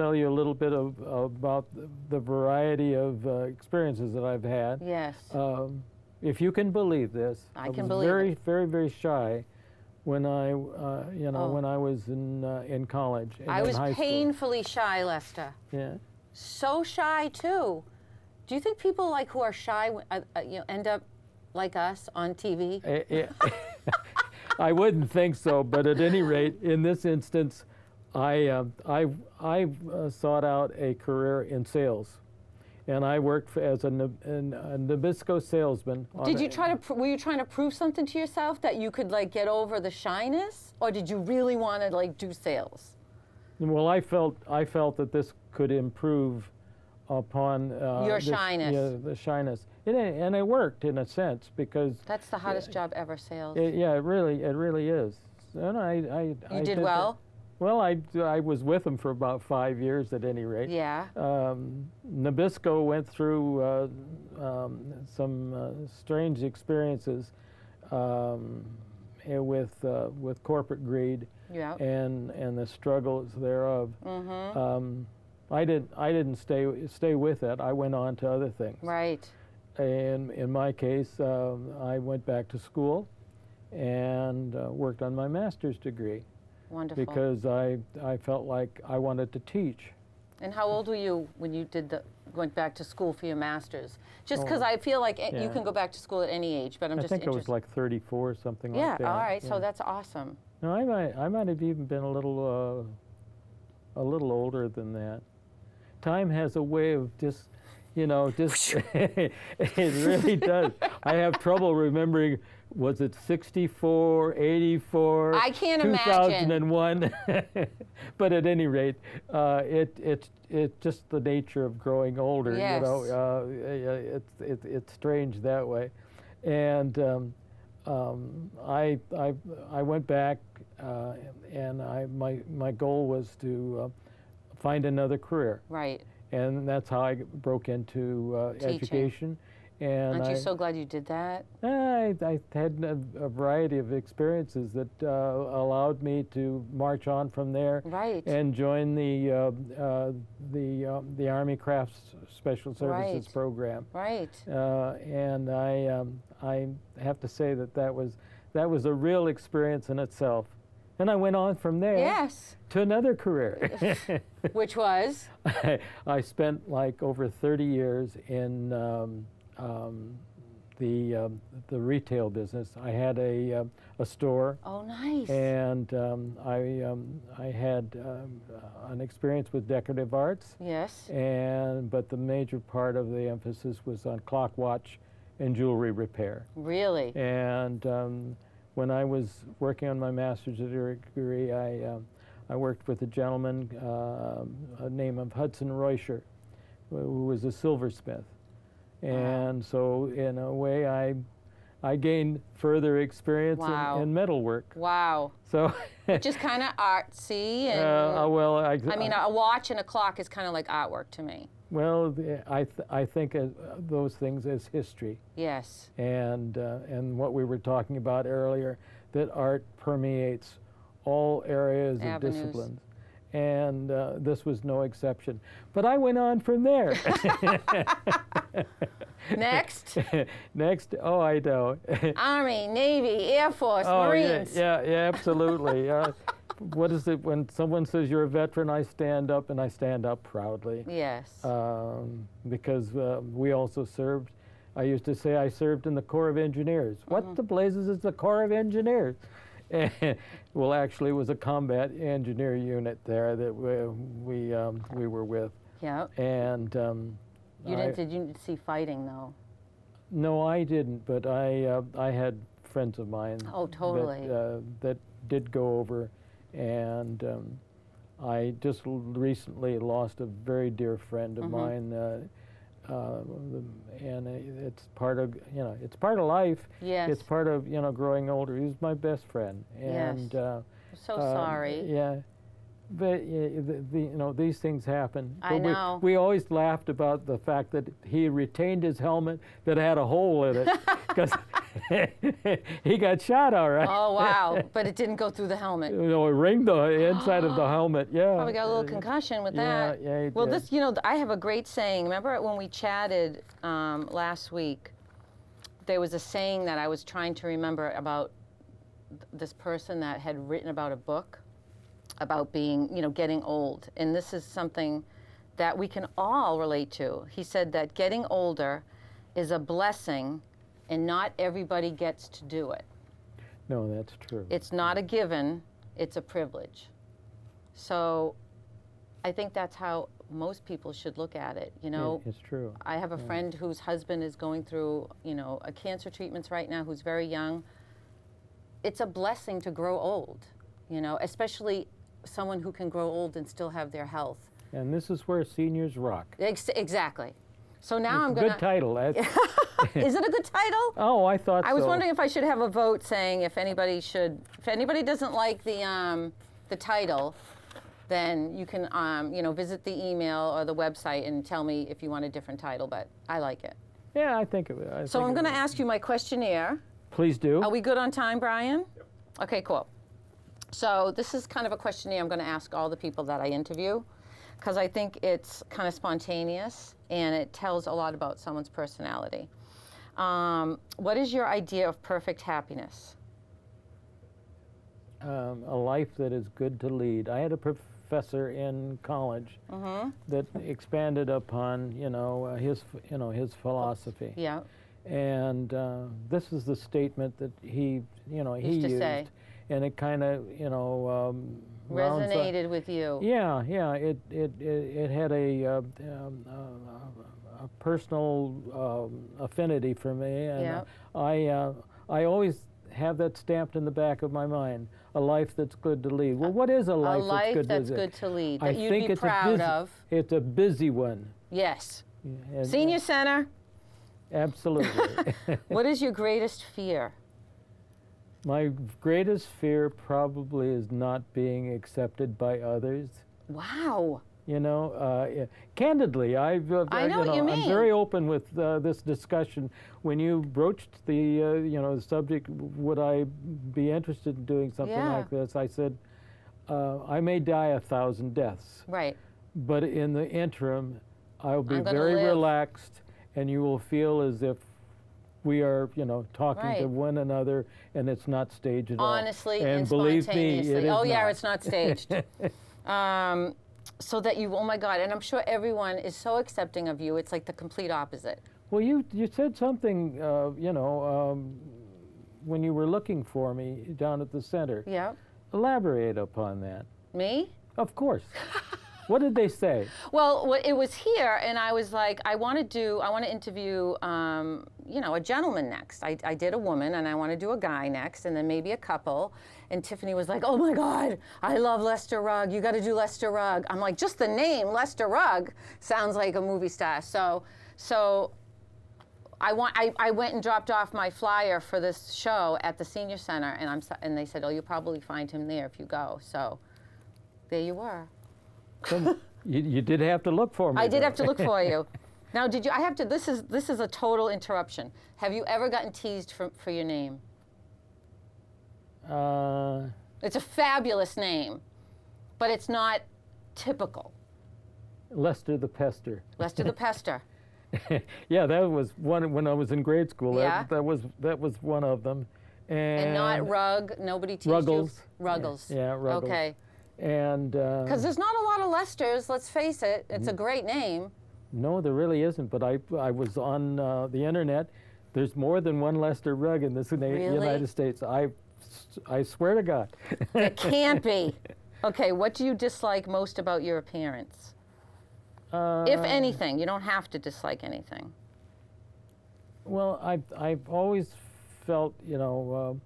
[SPEAKER 2] tell you a little bit of, about the, variety of uh, experiences that I've had.
[SPEAKER 1] Yes.
[SPEAKER 2] Um, if you can believe this,
[SPEAKER 1] I
[SPEAKER 2] was
[SPEAKER 1] can believe
[SPEAKER 2] very,
[SPEAKER 1] it.
[SPEAKER 2] very, very shy when I, uh, you know,
[SPEAKER 1] Oh.
[SPEAKER 2] when I was in uh, in college.
[SPEAKER 1] I
[SPEAKER 2] in
[SPEAKER 1] was
[SPEAKER 2] high school.
[SPEAKER 1] painfully shy, Lester.
[SPEAKER 2] Yeah.
[SPEAKER 1] So shy too. Do you think people like who are shy, uh, uh, you know, end up like us on TV?
[SPEAKER 2] Eh, eh, I wouldn't think so, but at any rate, in this instance, I um I I uh, sought out a career in sales, and I worked f- as a, an- a Nabisco salesman.
[SPEAKER 1] Did
[SPEAKER 2] a-
[SPEAKER 1] you try to? Pr- were you trying to prove something to yourself that you could like get over the shyness, or did you really want to like do sales?
[SPEAKER 2] Well, I felt I felt that this could improve upon uh,
[SPEAKER 1] Your
[SPEAKER 2] this-
[SPEAKER 1] shyness.
[SPEAKER 2] Yeah, the shyness, and it, and it worked in a sense because
[SPEAKER 1] That's the hottest job ever, sales.
[SPEAKER 2] it, yeah, it really it really is. And I, I
[SPEAKER 1] you
[SPEAKER 2] I
[SPEAKER 1] did
[SPEAKER 2] that.
[SPEAKER 1] well.
[SPEAKER 2] Well, I I was with them for about five years at any rate.
[SPEAKER 1] Yeah.
[SPEAKER 2] Um, Nabisco went through uh, um, some uh, strange experiences um, eh, with uh, with corporate greed
[SPEAKER 1] Yeah.
[SPEAKER 2] and and the struggles thereof.
[SPEAKER 1] Mm-hmm.
[SPEAKER 2] Um, I did I didn't stay stay with it. I went on to other things.
[SPEAKER 1] Right.
[SPEAKER 2] And in my case, um, I went back to school and uh, worked on my master's degree
[SPEAKER 1] Wonderful.
[SPEAKER 2] because I I felt like I wanted to teach.
[SPEAKER 1] and how old were you when you did the went back to school for your masters? Just
[SPEAKER 2] Oh,
[SPEAKER 1] because I feel like it- you can go back to school at any age, but I'm
[SPEAKER 2] I
[SPEAKER 1] just
[SPEAKER 2] think it was like 34 or something
[SPEAKER 1] yeah.
[SPEAKER 2] like that.
[SPEAKER 1] Yeah, all right.
[SPEAKER 2] yeah.
[SPEAKER 1] So that's awesome.
[SPEAKER 2] No, I might I might have even been a little uh, a little older than that. Time has a way of just you know just it really does. I have trouble remembering was it 64, 84,
[SPEAKER 1] I can't imagine.
[SPEAKER 2] 2001. but at any rate, uh, it it it's just the nature of growing older.
[SPEAKER 1] Yes.
[SPEAKER 2] You know, uh, it's it's it's strange that way, and. Um, um, I, I, I went back uh, and I, my, my goal was to uh, find another career.
[SPEAKER 1] Right.
[SPEAKER 2] And that's how I broke into uh, education. And
[SPEAKER 1] Aren't
[SPEAKER 2] I,
[SPEAKER 1] you so glad you did that?
[SPEAKER 2] I, I had a, a variety of experiences that uh, allowed me to march on from there
[SPEAKER 1] Right.
[SPEAKER 2] and join the, uh, uh, the, uh, the Army Crafts Special Services
[SPEAKER 1] Right.
[SPEAKER 2] program.
[SPEAKER 1] right.
[SPEAKER 2] Uh, and I, um, I have to say that that was, that was a real experience in itself. And I went on from there
[SPEAKER 1] Yes.
[SPEAKER 2] to another career.
[SPEAKER 1] Which was
[SPEAKER 2] I, I spent like over 30 years in um, um, the, um, the retail business. I had a, uh, a store
[SPEAKER 1] oh nice.
[SPEAKER 2] and um, I, um, I had um, uh, an experience with decorative arts.
[SPEAKER 1] yes.
[SPEAKER 2] And but the major part of the emphasis was on clock watch and jewelry repair.
[SPEAKER 1] Really.
[SPEAKER 2] And um, when I was working on my master's degree, I um, I worked with a gentleman uh, a name of Hudson Reuscher, who was a silversmith. And so in a way, I I gained further experience
[SPEAKER 1] Wow.
[SPEAKER 2] in, in metalwork.
[SPEAKER 1] Wow.
[SPEAKER 2] So,
[SPEAKER 1] Just kind of artsy and.
[SPEAKER 2] uh, well, I,
[SPEAKER 1] I mean, a watch and a clock is kind of like artwork to me.
[SPEAKER 2] Well, the- I, th- I think of those things as history
[SPEAKER 1] Yes.
[SPEAKER 2] and, uh, and what we were talking about earlier, that art permeates all areas
[SPEAKER 1] Avenues.
[SPEAKER 2] of disciplines. And uh, this was no exception. But I went on from there.
[SPEAKER 1] Next,
[SPEAKER 2] Next, oh, I know.
[SPEAKER 1] Army, Navy, Air Force,
[SPEAKER 2] oh,
[SPEAKER 1] Marines.
[SPEAKER 2] yeah, yeah, yeah, absolutely. uh, what is it when someone says you're a veteran? I stand up and I stand up proudly.
[SPEAKER 1] Yes.
[SPEAKER 2] um, because uh, we also served. I used to say I served in the Corps of Engineers.
[SPEAKER 1] Mm-hmm.
[SPEAKER 2] What the blazes is the Corps of Engineers? well, actually, it was a combat engineer unit there that we we, um, we were with,
[SPEAKER 1] yeah.
[SPEAKER 2] and um,
[SPEAKER 1] You didn't. Did you see fighting though?
[SPEAKER 2] no, I didn't, but I uh, I had friends of mine.
[SPEAKER 1] Oh, totally.
[SPEAKER 2] That, uh, that did go over, and um, I just recently lost a very dear friend of
[SPEAKER 1] Mhm.
[SPEAKER 2] mine, uh, uh, and it's part of you know it's part of life.
[SPEAKER 1] Yes.
[SPEAKER 2] It's part of you know growing older. He was my best friend,
[SPEAKER 1] Yes.
[SPEAKER 2] and uh,
[SPEAKER 1] so
[SPEAKER 2] Um,
[SPEAKER 1] sorry.
[SPEAKER 2] Yeah. But yeah, the, the, you know these things happen.
[SPEAKER 1] I
[SPEAKER 2] But we-
[SPEAKER 1] know.
[SPEAKER 2] We, always laughed about the fact that he retained his helmet that had a hole in it because he got shot all right.
[SPEAKER 1] Oh wow! but it didn't go through the helmet.
[SPEAKER 2] You know, it ringed the inside of the helmet. Yeah.
[SPEAKER 1] Probably got a little concussion with that.
[SPEAKER 2] yeah, he
[SPEAKER 1] Well,
[SPEAKER 2] did.
[SPEAKER 1] this, you know, I have a great saying. Remember when we chatted um, last week? There was a saying that I was trying to remember about th- this person that had written about a book about being, you know, getting old. And this is something that we can all relate to. He said that getting older is a blessing and not everybody gets to do it.
[SPEAKER 2] No, that's true.
[SPEAKER 1] It's not a given, it's a privilege. So I think that's how most people should look at it. You
[SPEAKER 2] It-
[SPEAKER 1] know,
[SPEAKER 2] it's true.
[SPEAKER 1] I have a friend whose husband is going through, you know, a cancer treatments right now who's very young. It's a blessing to grow old, you know, especially someone who can grow old and still have their health.
[SPEAKER 2] And this is where seniors rock.
[SPEAKER 1] Ex- exactly. So now I'm going to.
[SPEAKER 2] Good title. That's-
[SPEAKER 1] Is it a good title?
[SPEAKER 2] oh, I thought
[SPEAKER 1] I was
[SPEAKER 2] so.
[SPEAKER 1] wondering if I should have a vote saying if anybody should, if anybody doesn't like the um, the title, then you can um, you know visit the email or the website and tell me if you want a different title. But I like it.
[SPEAKER 2] Yeah, I think it. I
[SPEAKER 1] So
[SPEAKER 2] think
[SPEAKER 1] I'm going to ask you my questionnaire.
[SPEAKER 2] Please do.
[SPEAKER 1] Are we good on time, Brian? Yep. Okay, cool. So this is kind of a questionnaire I'm going to ask all the people that I interview because I think it's kind of spontaneous and it tells a lot about someone's personality. Um, what is your idea of perfect happiness?
[SPEAKER 2] um, a life that is good to lead. I had a professor in college
[SPEAKER 1] Mm-hmm.
[SPEAKER 2] that expanded upon you know uh, his you know his philosophy,
[SPEAKER 1] Yeah.
[SPEAKER 2] and uh, this is the statement that he you know he
[SPEAKER 1] Used to
[SPEAKER 2] used,
[SPEAKER 1] say.
[SPEAKER 2] And it kind of you know um,
[SPEAKER 1] Resonated with you.
[SPEAKER 2] Yeah, yeah. It it it, it had a, uh, um, uh, a personal um, affinity for me, and
[SPEAKER 1] Yeah.
[SPEAKER 2] I uh, I always have that stamped in the back of my mind. A life that's good to lead. Well, what is a
[SPEAKER 1] A
[SPEAKER 2] life,
[SPEAKER 1] life
[SPEAKER 2] that's good
[SPEAKER 1] that's
[SPEAKER 2] to
[SPEAKER 1] good to lead,
[SPEAKER 2] I
[SPEAKER 1] that you'd
[SPEAKER 2] think
[SPEAKER 1] be
[SPEAKER 2] it's a
[SPEAKER 1] proud
[SPEAKER 2] busy,
[SPEAKER 1] of.
[SPEAKER 2] It's a busy one.
[SPEAKER 1] Yes.
[SPEAKER 2] And-
[SPEAKER 1] Senior Center,
[SPEAKER 2] Absolutely.
[SPEAKER 1] what is your greatest fear?
[SPEAKER 2] My greatest fear probably is not being accepted by others.
[SPEAKER 1] Wow.
[SPEAKER 2] You know, uh, candidly, I've, uh,
[SPEAKER 1] I know you
[SPEAKER 2] I'm
[SPEAKER 1] mean.
[SPEAKER 2] very open with uh, this discussion. When you broached the, uh, you know, the subject, would I be interested in doing something
[SPEAKER 1] Yeah.
[SPEAKER 2] like this? I said, uh, I may die a thousand deaths,
[SPEAKER 1] Right.
[SPEAKER 2] but in the interim, I'll be very
[SPEAKER 1] live.
[SPEAKER 2] relaxed, and you will feel as if we are, you know, talking to one another, and it's not staged at all.
[SPEAKER 1] Honestly and,
[SPEAKER 2] believe me,
[SPEAKER 1] spontaneously.
[SPEAKER 2] it is
[SPEAKER 1] oh yeah,
[SPEAKER 2] not.
[SPEAKER 1] it's not staged. um, so that you, oh my God, and I'm sure everyone is so accepting of you. It's like the complete opposite.
[SPEAKER 2] Well, you you said something, uh, you know, um, when you were looking for me down at the center.
[SPEAKER 1] Yeah.
[SPEAKER 2] Elaborate upon that.
[SPEAKER 1] Me?
[SPEAKER 2] Of course. what did they say?
[SPEAKER 1] Well, it was here, and I was like, I want to do, I want to interview, um, you know, a gentleman next. I, I did a woman, and I want to do a guy next, and then maybe a couple. And Tiffany was like, Oh my God, I love Lester Rugg. You got to do Lester Rugg. I'm like, just the name, Lester Rugg, sounds like a movie star. So, so. I, want, I, I went and dropped off my flyer for this show at the senior center, and I'm and they said, "Oh, you'll probably find him there if you go." So, there you were.
[SPEAKER 2] You, you did have to look for me.
[SPEAKER 1] I did
[SPEAKER 2] though.
[SPEAKER 1] have to look for you. Now, did you? I have to. This is this is a total interruption. Have you ever gotten teased for, for your name?
[SPEAKER 2] Uh,
[SPEAKER 1] It's a fabulous name, but it's not typical.
[SPEAKER 2] Lester the Pester.
[SPEAKER 1] Lester the Pester.
[SPEAKER 2] yeah, that was one when I was in grade school. That-
[SPEAKER 1] Yeah.
[SPEAKER 2] That, was that was one of them. And,
[SPEAKER 1] And not Rug. Nobody teased
[SPEAKER 2] Ruggles.
[SPEAKER 1] you. Ruggles.
[SPEAKER 2] Yeah, Ruggles.
[SPEAKER 1] Okay.
[SPEAKER 2] And uh,
[SPEAKER 1] Because there's not a lot of Lesters. Let's face it. It's
[SPEAKER 2] Mm.
[SPEAKER 1] a great name.
[SPEAKER 2] No, there really isn't. But I, I was on uh, the internet. There's more than one Lester Rugg in this
[SPEAKER 1] Really?
[SPEAKER 2] United States. I, I swear to God.
[SPEAKER 1] It can't be. Okay. What do you dislike most about your appearance?
[SPEAKER 2] uh,
[SPEAKER 1] If anything, you don't have to dislike anything.
[SPEAKER 2] Well, I've, I've always felt, you know,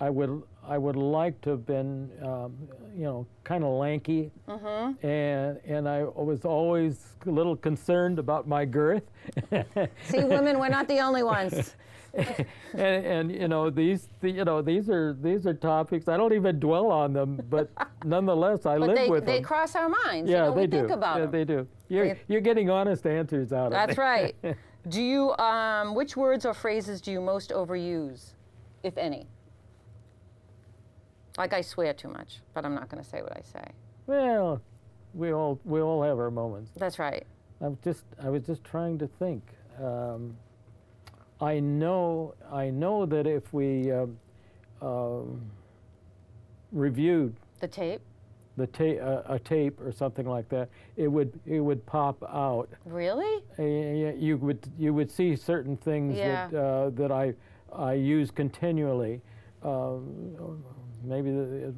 [SPEAKER 2] I would I would like to have been, um, you know, kind of lanky,
[SPEAKER 1] Mm-hmm.
[SPEAKER 2] and and I was always a little concerned about my girth.
[SPEAKER 1] See, women, we're not the only ones.
[SPEAKER 2] and, and you know these the, you know these are these are topics I don't even dwell on them, but nonetheless I
[SPEAKER 1] But
[SPEAKER 2] live
[SPEAKER 1] they,
[SPEAKER 2] with
[SPEAKER 1] they
[SPEAKER 2] them.
[SPEAKER 1] cross our minds.
[SPEAKER 2] yeah,
[SPEAKER 1] you know,
[SPEAKER 2] they
[SPEAKER 1] we
[SPEAKER 2] do.
[SPEAKER 1] think about
[SPEAKER 2] yeah,
[SPEAKER 1] them.
[SPEAKER 2] they do. You're
[SPEAKER 1] They-
[SPEAKER 2] you're getting honest answers out of
[SPEAKER 1] it.
[SPEAKER 2] That's
[SPEAKER 1] right. Do you, um, which words or phrases do you most overuse, if any? Like I swear too much, but I'm not going to say what I say.
[SPEAKER 2] Well, we all we all have our moments.
[SPEAKER 1] That's right.
[SPEAKER 2] I'm just I was just trying to think. Um, I know I know that if we um, um, reviewed
[SPEAKER 1] The tape.
[SPEAKER 2] the ta- uh, a tape or something like that, it would it would pop out.
[SPEAKER 1] Really?
[SPEAKER 2] Uh, you would you would see certain things
[SPEAKER 1] Yeah.
[SPEAKER 2] that uh, that I I use continually. Um, maybe the,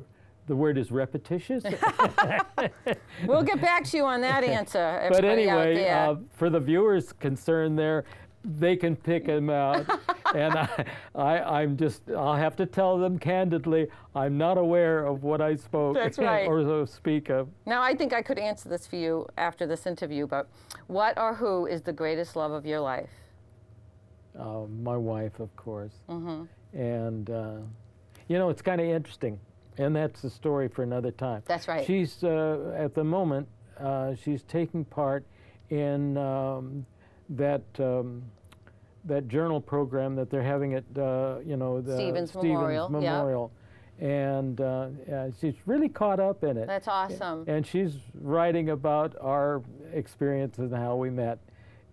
[SPEAKER 2] the word is repetitious.
[SPEAKER 1] We'll get back to you on that answer.
[SPEAKER 2] but anyway, uh, for the viewers concerned, there, they can pick them out, and I, I, I'm just, I'll have to tell them candidly, I'm not aware of what I spoke
[SPEAKER 1] That's right.
[SPEAKER 2] or so speak of.
[SPEAKER 1] now, I think I could answer this for you after this interview, but what or who is the greatest love of your life?
[SPEAKER 2] Uh, my wife, of course,
[SPEAKER 1] hmm
[SPEAKER 2] and uh, you know, it's kind of interesting, and that's the story for another time.
[SPEAKER 1] That's right.
[SPEAKER 2] She's uh, at the moment, uh, she's taking part in um, that. Um, that journal program that they're having at, uh, you know, the
[SPEAKER 1] Stevens Memorial, yep.
[SPEAKER 2] Memorial. And uh, yeah, she's really caught up in it.
[SPEAKER 1] That's awesome.
[SPEAKER 2] And she's writing about our experiences and how we met.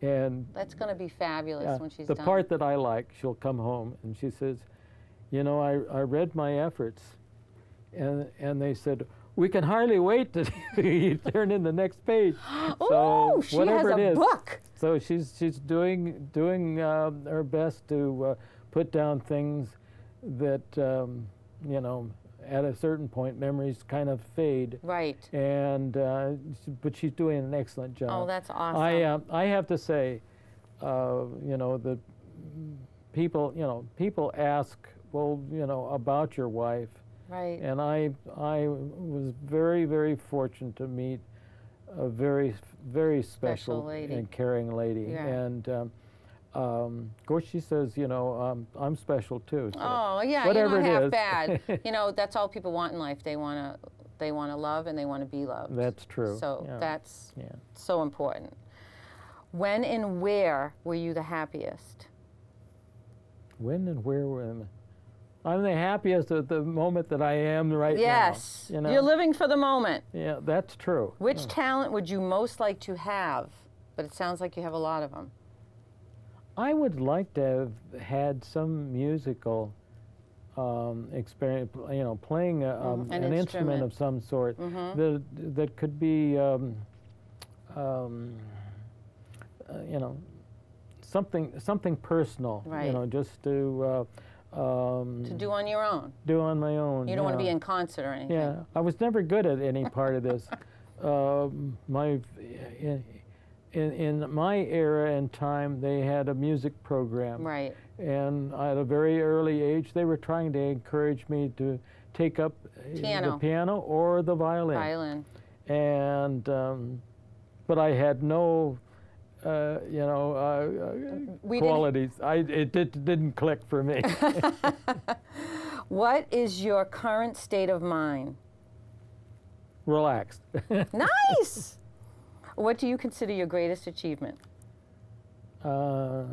[SPEAKER 2] And
[SPEAKER 1] That's going to be fabulous when she's
[SPEAKER 2] the
[SPEAKER 1] done.
[SPEAKER 2] part that I like, she'll come home and she says, you know, I, I read my efforts. And, and they said, we can hardly wait to turn in the next page.
[SPEAKER 1] oh, she
[SPEAKER 2] whatever
[SPEAKER 1] has a
[SPEAKER 2] is.
[SPEAKER 1] book.
[SPEAKER 2] So she's she's doing doing um, her best to uh, put down things that um, you know at a certain point memories kind of fade,
[SPEAKER 1] Right.
[SPEAKER 2] and uh, but she's doing an excellent job.
[SPEAKER 1] Oh, that's awesome.
[SPEAKER 2] I uh, I have to say, uh, you know the people you know people ask well you know about your wife,
[SPEAKER 1] right.
[SPEAKER 2] and I I was very very fortunate to meet a very very special,
[SPEAKER 1] Special lady.
[SPEAKER 2] and caring lady,
[SPEAKER 1] Yeah.
[SPEAKER 2] and um, um, of course she says you know um, I'm special too. So
[SPEAKER 1] Oh yeah,
[SPEAKER 2] whatever
[SPEAKER 1] you're not
[SPEAKER 2] it
[SPEAKER 1] half
[SPEAKER 2] is.
[SPEAKER 1] bad. you know, that's all people want in life. They want to, they want to love and they want to be loved.
[SPEAKER 2] That's true.
[SPEAKER 1] So
[SPEAKER 2] yeah.
[SPEAKER 1] that's
[SPEAKER 2] yeah.
[SPEAKER 1] so important. When and where were you the happiest?
[SPEAKER 2] When and where were? I'm the happiest at the moment that I am right
[SPEAKER 1] yes,
[SPEAKER 2] now. You know?
[SPEAKER 1] you're living for the moment.
[SPEAKER 2] yeah, that's true.
[SPEAKER 1] Which talent would you most like to have? But it sounds like you have a lot of them.
[SPEAKER 2] I would like to have had some musical um, experience, you know, playing a, um,
[SPEAKER 1] Mhm, an
[SPEAKER 2] an, instrument.
[SPEAKER 1] instrument.
[SPEAKER 2] of some sort
[SPEAKER 1] Mhm.
[SPEAKER 2] that that could be, um, um, uh, you know, something something personal.
[SPEAKER 1] Right.
[SPEAKER 2] You know, just to uh, um,
[SPEAKER 1] To do on your own.
[SPEAKER 2] do on my own.
[SPEAKER 1] You don't want to be in concert or anything.
[SPEAKER 2] Yeah, I was never good at any part of this. um, my in, in in my era and time, they had a music program,
[SPEAKER 1] Right.
[SPEAKER 2] and at a very early age, they were trying to encourage me to take up uh,
[SPEAKER 1] Piano.
[SPEAKER 2] the piano or the violin.
[SPEAKER 1] Violin.
[SPEAKER 2] And um, but I had no. Uh, you know, uh, uh,
[SPEAKER 1] didn't-
[SPEAKER 2] qualities. I it did, didn't click for me.
[SPEAKER 1] What is your current state of mind?
[SPEAKER 2] Relaxed.
[SPEAKER 1] Nice. what do you consider your greatest achievement?
[SPEAKER 2] Uh,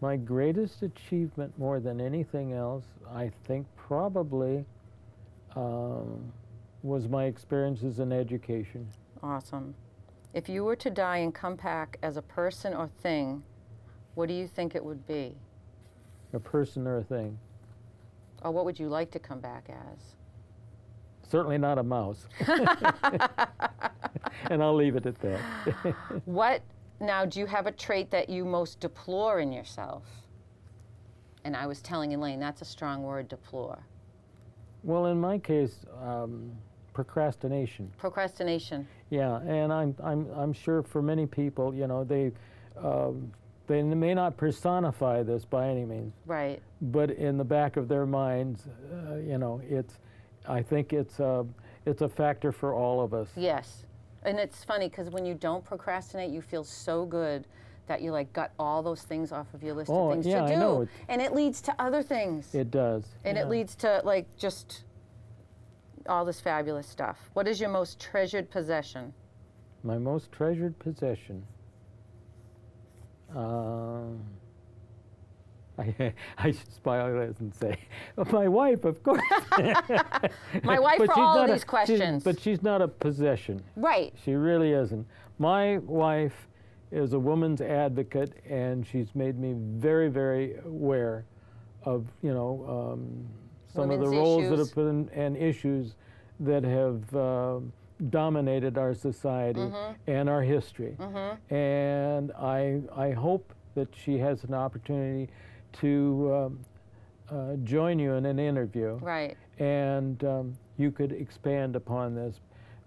[SPEAKER 2] my greatest achievement, more than anything else, I think probably um, was my experiences in education.
[SPEAKER 1] Awesome. If you were to die and come back as a person or thing, what do you think it would be?
[SPEAKER 2] A person or a thing.
[SPEAKER 1] Or what would you like to come back as?
[SPEAKER 2] Certainly not a mouse. and I'll leave it at that.
[SPEAKER 1] What, now, do you have a trait that you most deplore in yourself? And I was telling Elaine, that's a strong word, deplore.
[SPEAKER 2] well, in my case, um, procrastination.
[SPEAKER 1] Procrastination.
[SPEAKER 2] Yeah, and I'm I'm I'm sure for many people, you know, they um, they may not personify this by any means,
[SPEAKER 1] Right.
[SPEAKER 2] but in the back of their minds, uh, you know, it's. I think it's a it's a factor for all of us.
[SPEAKER 1] Yes. And it's funny because when you don't procrastinate, you feel so good that you like got all those things off of your list
[SPEAKER 2] Oh,
[SPEAKER 1] of things
[SPEAKER 2] yeah,
[SPEAKER 1] to
[SPEAKER 2] I
[SPEAKER 1] do.
[SPEAKER 2] know.
[SPEAKER 1] And it leads to other things.
[SPEAKER 2] It does.
[SPEAKER 1] and
[SPEAKER 2] yeah.
[SPEAKER 1] it leads to like just all this fabulous stuff. What is your most treasured possession?
[SPEAKER 2] My most treasured possession. Um, I, I should spoil and say, my wife, of course.
[SPEAKER 1] My wife
[SPEAKER 2] But
[SPEAKER 1] for all of
[SPEAKER 2] a-
[SPEAKER 1] these
[SPEAKER 2] she's-
[SPEAKER 1] questions.
[SPEAKER 2] but she's not a possession.
[SPEAKER 1] right.
[SPEAKER 2] She really isn't. My wife is a woman's advocate, and she's made me very, very aware of, you know, um, some of the
[SPEAKER 1] Women's
[SPEAKER 2] roles that have been and issues that have uh, dominated our society
[SPEAKER 1] Mm-hmm.
[SPEAKER 2] and our history. And I, I hope that she has an opportunity to um, uh, join you in an interview
[SPEAKER 1] Right.
[SPEAKER 2] and um, you could expand upon this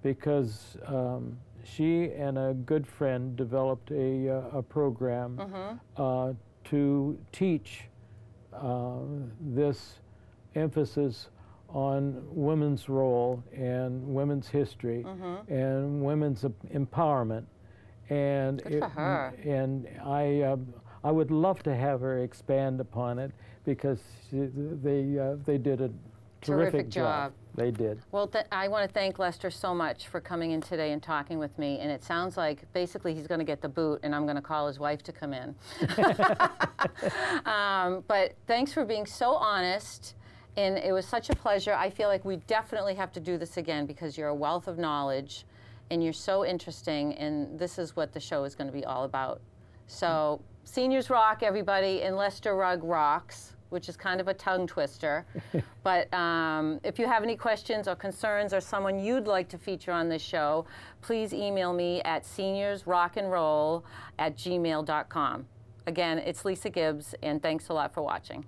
[SPEAKER 2] because um, she and a good friend developed a, uh, a program
[SPEAKER 1] Mm-hmm.
[SPEAKER 2] uh, to teach uh, this emphasis on women's role and women's history and women's empowerment. And.
[SPEAKER 1] Good for her.
[SPEAKER 2] and I, um, I would love to have her expand upon it because she, they, uh, they did a terrific,
[SPEAKER 1] Terrific job.
[SPEAKER 2] They did.
[SPEAKER 1] Well, th- I want to thank Lester so much for coming in today and talking with me. And it sounds like basically he's going to get the boot, and I'm going to call his wife to come in. um, but thanks for being so honest. And it was such a pleasure. I feel like we definitely have to do this again because you're a wealth of knowledge and you're so interesting. And this is what the show is going to be all about. So, Seniors Rock, everybody, and Lester Rugg rocks which is kind of a tongue twister. but um, if you have any questions or concerns or someone you'd like to feature on this show, please email me at seniorsrockandroll at gmail.com. Again, it's Lysa Gibbs, and thanks a lot for watching.